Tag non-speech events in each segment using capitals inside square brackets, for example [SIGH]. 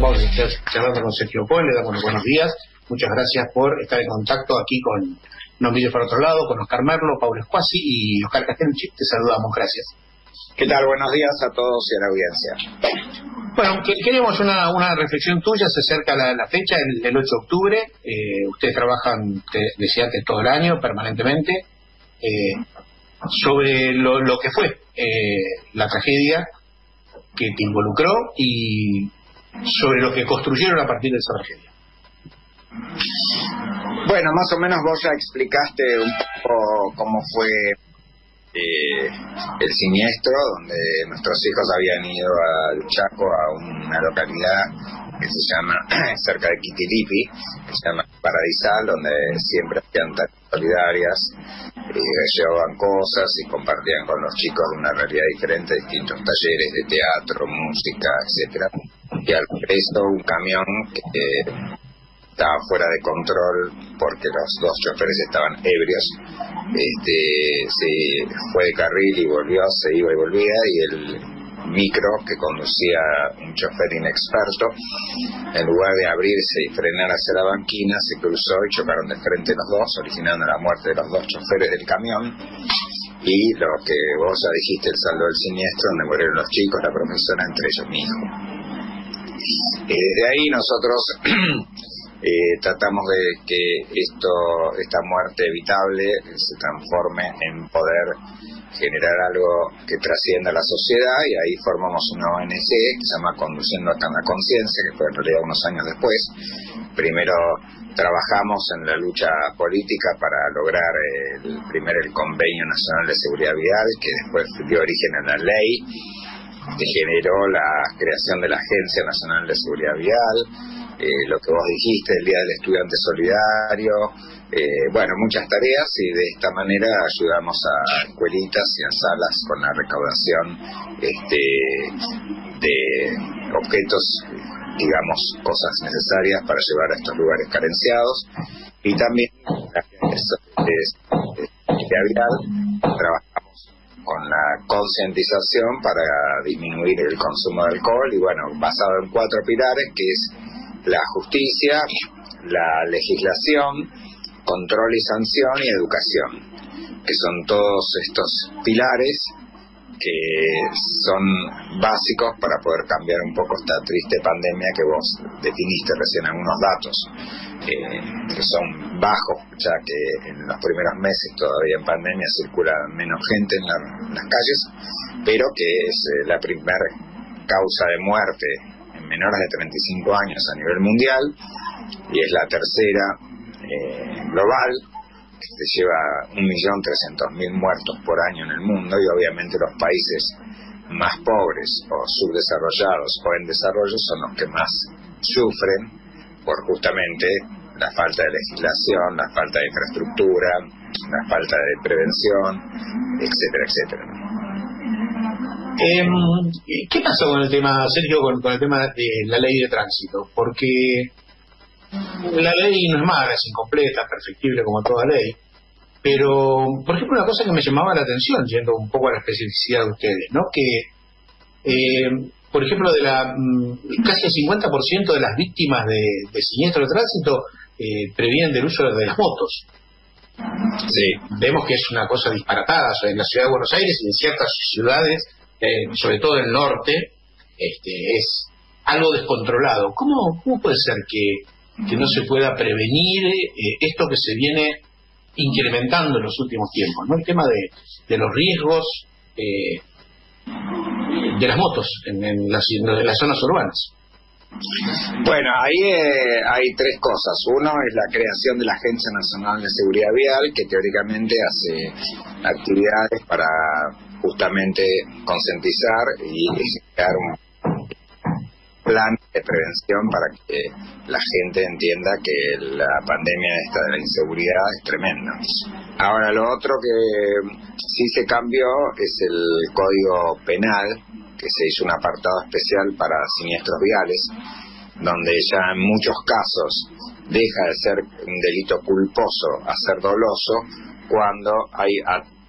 Vamos a estar charlando con Sergio Pol, le damos los buenos días. Muchas gracias por estar en contacto aquí con No Mires para otro lado, con Oscar Merlo, Paulo Escuasi y Oscar Castellucci. Te saludamos, gracias. ¿Qué tal? Buenos días a todos y a la audiencia. Bueno, que- queremos una, una reflexión tuya, se acerca la, la fecha, el, el 8 de octubre. Eh, ustedes trabajan, te decía antes, todo el año, permanentemente, eh, sobre lo, lo que fue eh, la tragedia que te involucró y sobre lo que construyeron a partir de esa tragedia. Bueno, más o menos vos ya explicaste un poco cómo fue eh, el siniestro, donde nuestros hijos habían ido al Chaco, a una localidad que se llama, [CLEARS THROAT] cerca de Quitilipi, que se llama Paradisal, donde siempre habían tareas solidarias, eh, llevaban cosas y compartían con los chicos una realidad diferente, distintos talleres de teatro, música, etcétera. Y al eso un camión que eh, estaba fuera de control porque los dos choferes estaban ebrios. Este, se fue de carril y volvió, se iba y volvía, y el micro que conducía un chofer inexperto, en lugar de abrirse y frenar hacia la banquina, se cruzó y chocaron de frente los dos, originando la muerte de los dos choferes del camión. Y lo que vos ya dijiste, el saldo del siniestro, donde murieron los chicos, la profesora, entre ellos mi hijo. Eh, desde ahí nosotros [CLEARS THROAT] eh, tratamos de que esto, esta muerte evitable eh, se transforme en poder generar algo que trascienda la sociedad y ahí formamos una ONG que se llama Conduciendo hasta la Conciencia, que fue en realidad unos años después. Primero trabajamos en la lucha política para lograr el primero el Convenio Nacional de Seguridad Vial, que después dio origen a la ley que generó la creación de la Agencia Nacional de Seguridad Vial, eh, lo que vos dijiste, el Día del Estudiante Solidario, eh, bueno, muchas tareas y de esta manera ayudamos a escuelitas y a salas con la recaudación este, de objetos, digamos, cosas necesarias para llevar a estos lugares carenciados y también Seguridad Vial trabajamos con la concientización para disminuir el consumo de alcohol y bueno, basado en cuatro pilares que es la justicia, la legislación, control y sanción y educación, que son todos estos pilares que son básicos para poder cambiar un poco esta triste pandemia que vos definiste recién algunos datos, eh, que son bajos, ya que en los primeros meses todavía en pandemia circula menos gente en, la- las calles, pero que es eh, la primera causa de muerte menores de 35 años a nivel mundial y es la tercera eh, global que se lleva 1.300.000 muertos por año en el mundo y obviamente los países más pobres o subdesarrollados o en desarrollo son los que más sufren por justamente la falta de legislación, la falta de infraestructura, la falta de prevención, etcétera, etcétera. Em, ¿Qué pasó con el tema, Sergio, con, con el tema de la ley de tránsito? Porque la ley no es mala, es incompleta, perfectible como toda ley. Pero, por ejemplo, una cosa que me llamaba la atención, yendo un poco a la especificidad de ustedes, ¿no? Que, eh, por ejemplo, de la mm, casi el 50% de las víctimas de, de siniestro de tránsito eh, previenen del uso de las motos. Sí, Vemos que es una cosa disparatada o sea, en la ciudad de Buenos Aires y en ciertas ciudades, eh, sobre todo el norte, este, es algo descontrolado. ¿Cómo, cómo puede ser que, que no se pueda prevenir eh, esto que se viene incrementando en los últimos tiempos? ¿no? El tema de, de los riesgos eh, de las motos en, en las, zonas urbanas. Bueno, ahí hay tres cosas. Uno es la creación de la Agencia Nacional de Seguridad Vial, que teóricamente hace actividades para justamente concientizar y crear un plan de prevención para que la gente entienda que la pandemia esta de la inseguridad es tremenda. Ahora, lo otro que sí se cambió es el Código Penal, que se hizo un apartado especial para siniestros viales, donde ya en muchos casos deja de ser un delito culposo a ser doloso cuando hay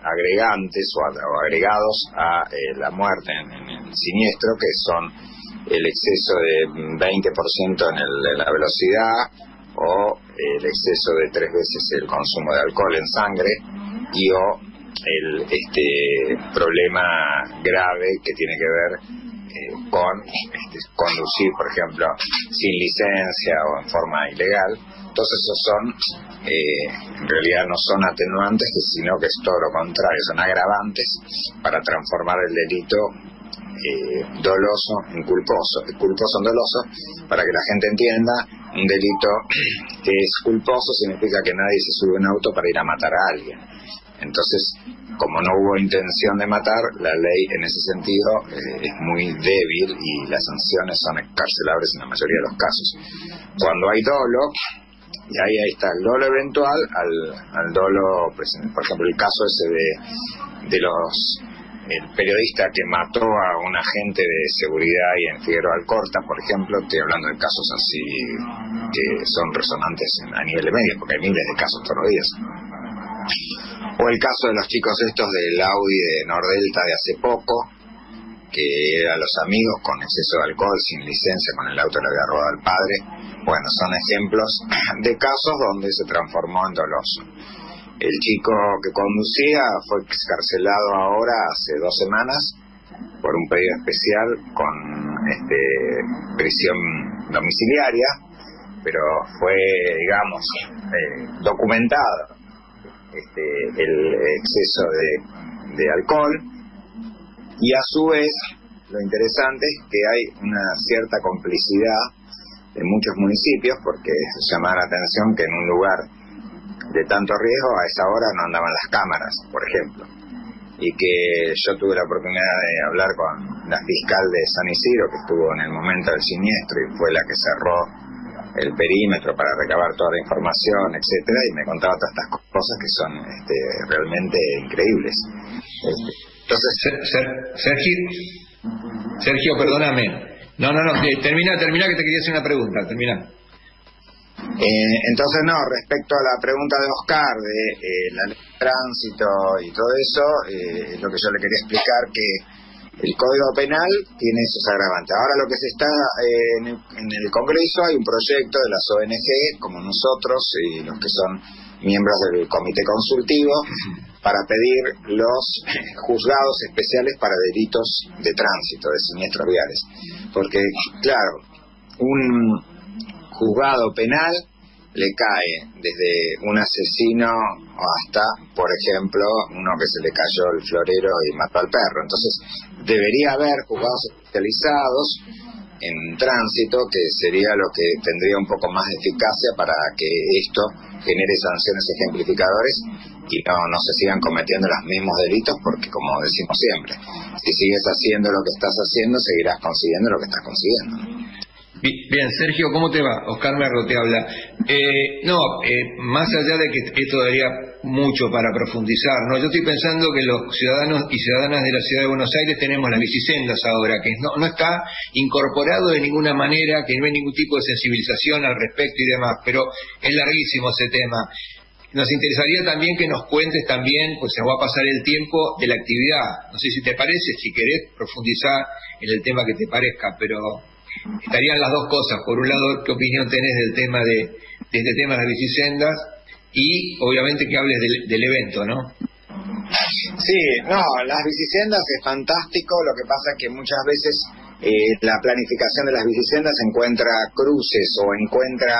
agregantes o, agregados a eh, la muerte en, el siniestro, que son el exceso de 20% en, en la velocidad o el exceso de tres veces el consumo de alcohol en sangre y o el este problema grave que tiene que ver eh, con [LAUGHS] este, conducir, por ejemplo, sin licencia o en forma ilegal. Entonces esos son, eh, en realidad no son atenuantes, sino que es todo lo contrario, son agravantes para transformar el delito eh, doloso en culposo, culposo en doloso, para que la gente entienda, un delito [CLEARS THROAT] que es culposo significa que nadie se sube a un auto para ir a matar a alguien. Entonces, como no hubo intención de matar, la ley en ese sentido eh, es muy débil y las sanciones son encarcelables en la mayoría de los casos. Cuando hay dolo, y ahí, está el dolo eventual al, al dolo, pues, por ejemplo, el caso ese de, de los el periodista que mató a un agente de seguridad y en Figueroa Alcorta, por ejemplo, estoy hablando de casos así que son resonantes a nivel de medios, porque hay miles de casos todos los días. O el caso de los chicos estos del Audi de Nordelta de hace poco, que eran los amigos con exceso de alcohol, sin licencia, con el auto le había robado al padre. Bueno, son ejemplos de casos donde se transformó en doloso. El chico que conducía fue excarcelado ahora hace dos semanas por un pedido especial con este, prisión domiciliaria, pero fue, digamos, eh, documentado este, el exceso de, de alcohol y a su vez lo interesante es que hay una cierta complicidad en muchos municipios porque se llama la atención que en un lugar de tanto riesgo, a esa hora no andaban las cámaras, por ejemplo. Y que yo tuve la oportunidad de hablar con la fiscal de San Isidro, que estuvo en el momento del siniestro y fue la que cerró el perímetro para recabar toda la información, etcétera, y me contaba todas estas cosas que son este, realmente increíbles. Este, entonces, Sergio, Sergio, perdóname. No, no, no, termina, termina que te quería hacer una pregunta, termina. Eh, entonces, no, respecto a la pregunta de Oscar de eh, la ley de tránsito y todo eso, eh, es lo que yo le quería explicar que el Código Penal tiene esos agravantes. Ahora lo que se está en el, en, el, Congreso hay un proyecto de las ONG, como nosotros y los que son miembros del Comité Consultivo, para pedir los juzgados especiales para delitos de tránsito, de siniestros viales. Porque, claro, un juzgado penal le cae desde un asesino hasta, por ejemplo, uno que se le cayó el florero y mató al perro. Entonces, debería haber juzgados especializados en tránsito, que sería lo que tendría un poco más de eficacia para que esto genere sanciones ejemplificadores y no, no se sigan cometiendo los mismos delitos, porque como decimos siempre, si sigues haciendo lo que estás haciendo, seguirás consiguiendo lo que estás consiguiendo. Bien, Sergio, ¿cómo te va? Oscar Merlo te habla. Eh, no, eh, más allá de que esto daría mucho para profundizar, ¿no? Yo estoy pensando que los ciudadanos y ciudadanas de la ciudad de Buenos Aires tenemos las bicisendas ahora, que no, no está incorporado de ninguna manera, que no hay ningún tipo de sensibilización al respecto y demás, pero es larguísimo ese tema. Nos interesaría también que nos cuentes también, pues se va a pasar el tiempo de la actividad. No sé si te parece, si querés profundizar en el tema que te parezca, pero estarían las dos cosas. Por un lado, ¿qué opinión tenés del tema de, este tema de las bicisendas? Y obviamente que hables del, evento, ¿no? Sí, no, las bicisendas es fantástico, lo que pasa es que muchas veces eh, la planificación de las bicisendas encuentra cruces o encuentra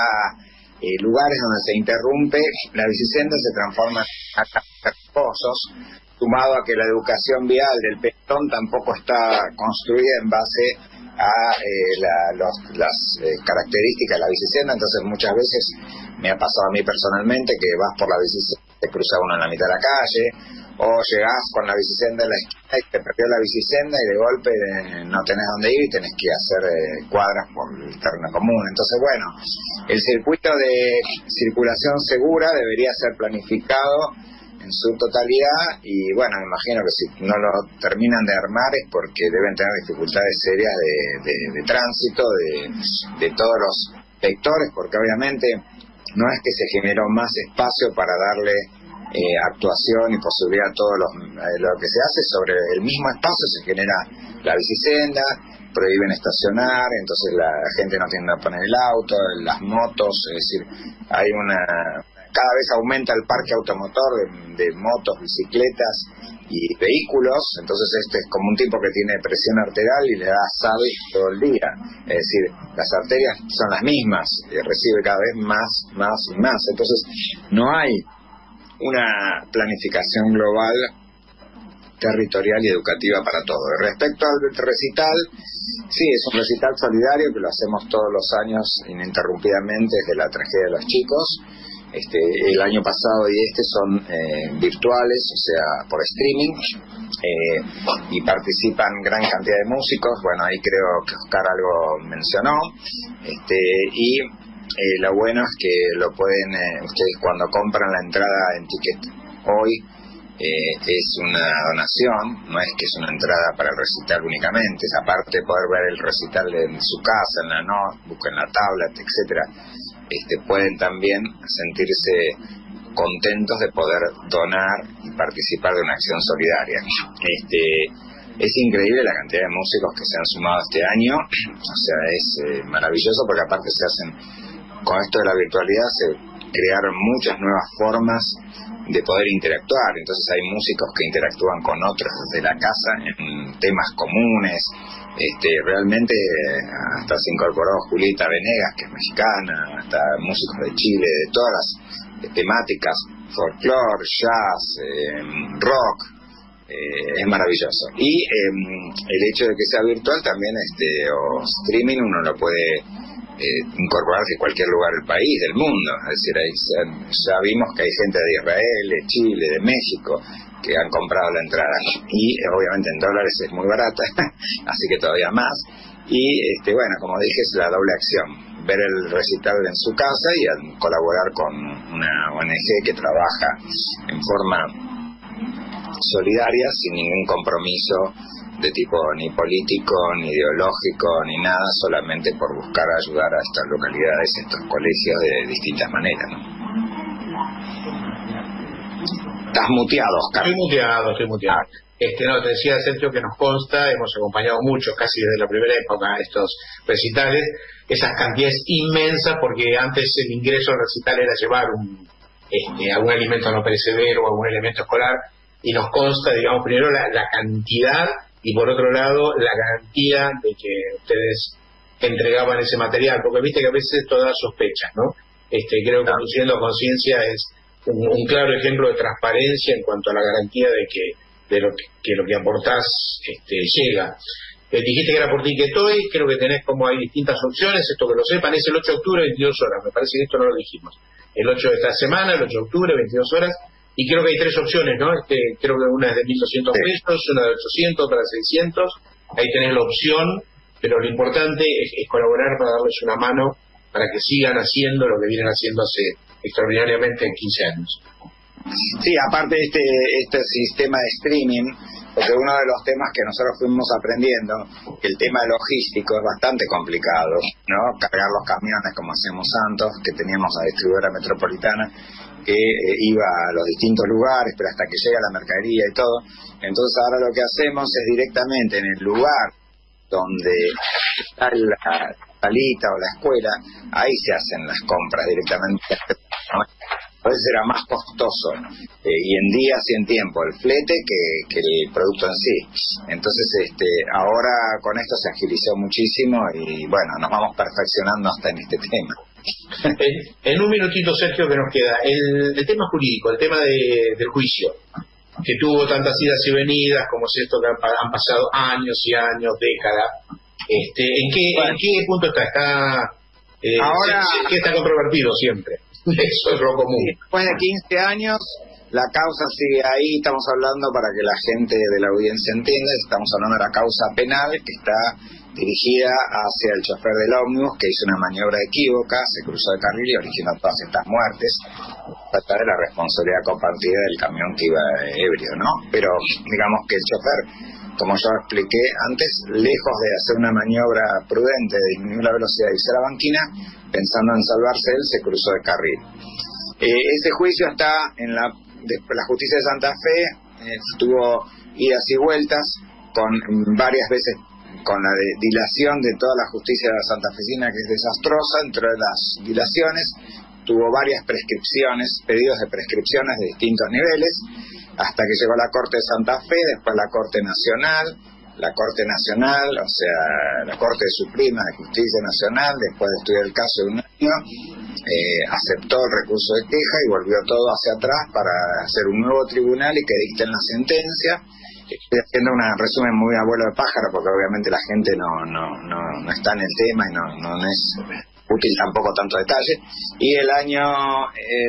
eh, lugares donde se interrumpe, la bicisenda se transforma en pozos, sumado a que la educación vial del peatón tampoco está construida en base a eh, las eh, características de la bicicenda, entonces muchas veces me ha pasado a mí personalmente que vas por la bicicenda, te cruza uno en la mitad de la calle, o llegás con la bicicenda en la esquina y te perdió la bicicenda y de golpe eh, no tenés dónde ir y tenés que hacer cuadras por el terreno común. Entonces, bueno, el circuito de circulación segura debería ser planificado en su totalidad y bueno, me imagino que si no lo terminan de armar es porque deben tener dificultades serias de, tránsito de, todos los sectores, porque obviamente no es que se generó más espacio para darle eh, actuación y posibilidad todo lo, eh, lo que se hace sobre el mismo espacio se genera la bicisenda, prohíben estacionar, entonces la gente no tiene que poner el auto, las motos, es decir, hay una cada vez aumenta el parque automotor de, motos, bicicletas y vehículos, entonces este es como un tipo que tiene presión arterial y le da sabe todo el día, es decir, las arterias son las mismas, y recibe cada vez más, más y más, entonces no hay una planificación global territorial y educativa para todo. Respecto al recital, sí, es un recital solidario que lo hacemos todos los años ininterrumpidamente desde la tragedia de los chicos. Este, el año pasado y este son eh, virtuales, o sea, por streaming, eh, y participan gran cantidad de músicos. Bueno, ahí creo que Oscar algo mencionó. Este, y eh, lo bueno es que lo pueden, ustedes cuando compran la entrada en Ticket hoy, eh, es una donación, no es que es una entrada para el recital únicamente, es aparte de poder ver el recital en su casa, en la notebook, en la tablet, etcétera, este, pueden también sentirse contentos de poder donar y participar de una acción solidaria. Este, es increíble la cantidad de músicos que se han sumado este año, [CLEARS THROAT] o sea, es eh, maravilloso porque aparte se hacen, con esto de la virtualidad se crearon muchas nuevas formas de poder interactuar. Entonces hay músicos que interactúan con otros desde la casa en temas comunes. Este, realmente hasta se incorporó Julieta Venegas, que es mexicana, hasta músicos de Chile, de todas las temáticas, folclore, jazz, em, rock, eh, es maravilloso. Y em, el hecho de que sea virtual también, este, o streaming, uno lo puede eh, incorporarse en cualquier lugar del país, del mundo. Es decir, ahí ya vimos que hay gente de Israel, de Chile, de México, que han comprado la entrada. Y obviamente en dólares es muy barata, [LAUGHS] así que todavía más. Y este, bueno, como dije, es la doble acción. Ver el recital en su casa y colaborar con una ONG que trabaja en forma solidaria, sin ningún compromiso de tipo ni político, ni ideológico, ni nada, solamente por buscar ayudar a estas localidades, estos colegios de distintas maneras. ¿no? Estás muteado, Oscar. Estoy muteado, estoy muteado. Este, no, te decía Sergio que nos consta, hemos acompañado mucho, casi desde la primera época, estos recitales, esas cantidades inmensas, porque antes el ingreso al recital era llevar un, este, algún alimento no perecedero o algún elemento escolar, y nos consta, digamos, primero la, la cantidad y por otro lado la garantía de que ustedes entregaban ese material, porque viste que a veces todas sospechas, ¿no? Este, creo que Produciendo Conciencia es un, claro ejemplo de transparencia en cuanto a la garantía de que de lo que, lo que aportás este, llega. Eh, dijiste que era por Ticketoy, creo que tenés como hay distintas opciones, esto que lo sepan, es el 8 de octubre, 22 horas, me parece que esto no lo dijimos. El 8 de esta semana, el 8 de octubre, 22 horas, y creo que hay tres opciones, ¿no? Este, creo que una es de 1.200 pesos, una de 800, otra de 600. Ahí tenés la opción, pero lo importante es, colaborar para darles una mano para que sigan haciendo lo que vienen haciendo hace extraordinariamente 15 años. Sí, aparte de este, este sistema de streaming, porque uno de los temas que nosotros fuimos aprendiendo, el tema logístico es bastante complicado, ¿no? Cargar los camiones como hacemos Santos, que teníamos la distribuidora metropolitana, que eh, iba a los distintos lugares, pero hasta que llega la mercadería y todo. Entonces ahora lo que hacemos es directamente en el lugar donde está la salita o la escuela, ahí se hacen las compras directamente. A veces era más costoso eh, y en días y en tiempo el flete que, el producto en sí. Entonces este, ahora con esto se agilizó muchísimo y bueno, nos vamos perfeccionando hasta en este tema. En, un minutito, Sergio, que nos queda, el, tema jurídico, el tema del juicio, que tuvo tantas idas y venidas, como es esto que han, pasado años y años, décadas. Este, ¿en, qué, ¿En qué punto está? ¿Está, eh, Ahora, está controvertido siempre? Eso es lo común. Después de 15 años, la causa sigue ahí, estamos hablando para que la gente de la audiencia entienda, estamos hablando de la causa penal que está dirigida hacia el chofer del ómnibus que hizo una maniobra equívoca, se cruzó de carril y originó todas estas muertes. Trata de la responsabilidad compartida del camión que iba ebrio, ¿no? Pero digamos que el chofer, como yo expliqué antes, lejos de hacer una maniobra prudente de disminuir la velocidad y irse la banquina, pensando en salvarse él, se cruzó de carril. Eh, ese juicio está en la después la justicia de Santa Fe eh, tuvo idas y vueltas con varias veces con la dilación de toda la justicia santafesina que es desastrosa, entre las dilaciones tuvo varias prescripciones, pedidos de prescripciones de distintos niveles, hasta que llegó la Corte de Santa Fe, después la Corte Nacional, la Corte Nacional, o sea, la Corte Suprema de Justicia Nacional, después de estudiar el caso de un año, eh, aceptó el recurso de queja y volvió todo hacia atrás para hacer un nuevo tribunal y que dicten la sentencia. Estoy haciendo un resumen muy abuelo de pájaro porque obviamente la gente no, no, no, no está en el tema y no, no es útil tampoco tanto detalle. Y el año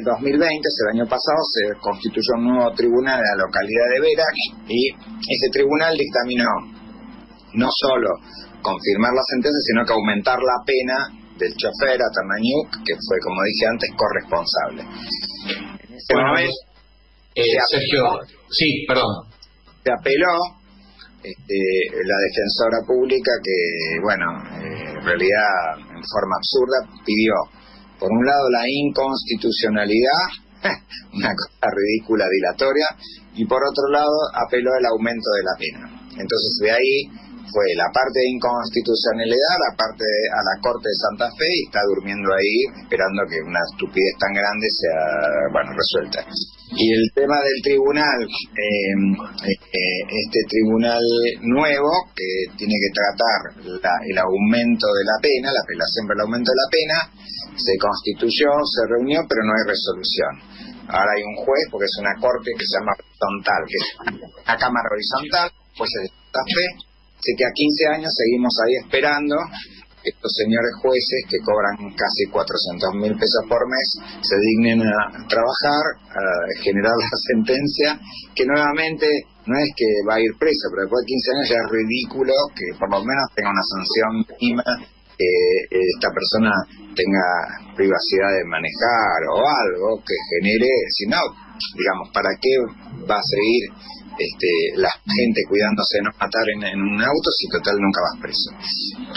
2020, eh, el año pasado, se constituyó un nuevo tribunal en la localidad de Verac y ese tribunal dictaminó no solo confirmar la sentencia, sino que aumentar la pena del chofer a que fue, como dije antes, corresponsable. bueno, eh, Sergio, sí, perdón. Se apeló este, la defensora pública que, bueno, eh, en realidad en forma absurda pidió, por un lado, la inconstitucionalidad, [LAUGHS] una cosa ridícula, dilatoria, y por otro lado, apeló el aumento de la pena. Entonces, de ahí fue la parte de inconstitucionalidad, la parte a la Corte de Santa Fe y está durmiendo ahí esperando que una estupidez tan grande sea, bueno, resuelta. Y el tema del tribunal, eh, eh, este tribunal nuevo que tiene que tratar el aumento de la pena, la apelación por el aumento de la pena, se constituyó, se reunió, pero no hay resolución. Ahora hay un juez, porque es una corte que se llama horizontal, que es una cámara horizontal, pues de Santa Fe, Así que a 15 años seguimos ahí esperando. Estos señores jueces que cobran casi 400 mil pesos por mes se dignen a trabajar, a generar la sentencia, que nuevamente no es que va a ir preso, pero después de 15 años ya es ridículo que por lo menos tenga una sanción mínima, que esta persona tenga privacidad de manejar o algo que genere, si no, digamos, ¿para qué va a seguir este, la gente cuidándose de no matar en, un auto si total nunca vas preso.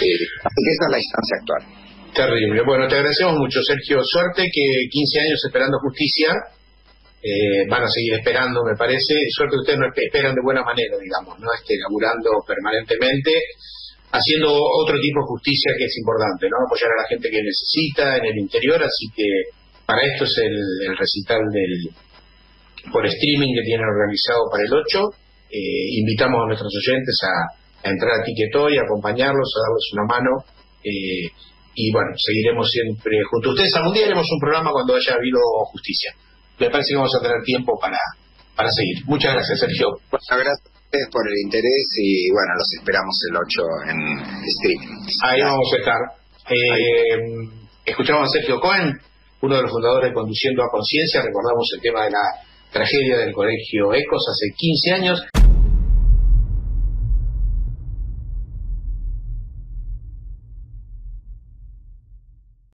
Eh, esa es la instancia actual. Terrible. Bueno, te agradecemos mucho, Sergio. Suerte que 15 años esperando justicia. Eh, van a seguir esperando, me parece. Suerte que ustedes no esperan de buena manera, digamos, no esté laburando permanentemente, haciendo otro tipo de justicia que es importante, ¿no? Apoyar a la gente que necesita en el interior, así que para esto es el recital del, por streaming que tienen organizado para el 8. Eh, invitamos a nuestros oyentes a, entrar a Tiquetoy, a acompañarlos, a darles una mano. Eh, y bueno, seguiremos siempre junto a ustedes. Algún día haremos un programa cuando haya habido justicia. Me parece que vamos a tener tiempo para, para seguir. Muchas gracias, Sergio. Muchas gracias por el interés y bueno, los esperamos el 8 en streaming. Ahí vamos a estar. Eh, escuchamos a Sergio Cohen, uno de los fundadores de Conduciendo a Conciencia. Recordamos el tema de la tragedia del colegio Ecos hace 15 años.